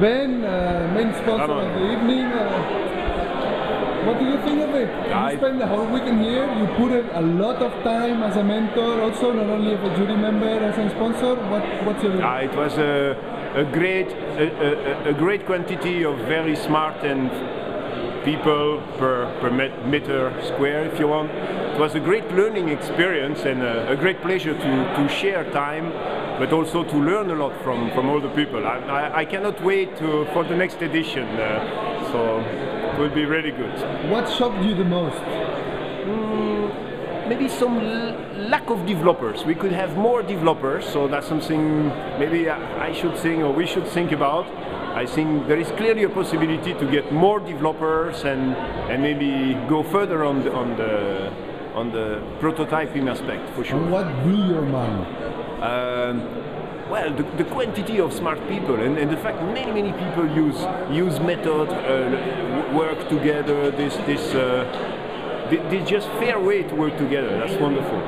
Ben, uh, main sponsor of the evening. Uh, what do you think of it? I- You spend the whole weekend here. You put in a lot of time as a mentor, also not only as a jury member, as a sponsor. What, what's your? Uh, it was a, a great a, a, a great quantity of very smart and people per, per meter square if you want. It was a great learning experience and a, a great pleasure to, to share time but also to learn a lot from, from all the people. I, I, I cannot wait to, for the next edition uh, so it will be really good. What shocked you the most? maybe some l- lack of developers. We could have more developers, so that's something maybe I I should think or we should think about. I think there is clearly a possibility to get more developers and and maybe go further on the on the on the prototyping aspect for sure. What blew your mind? Um, well, the, the quantity of smart people and, and the fact many many people use use method, uh, work together. This this uh, thi- this just fair way to work together. That's wonderful.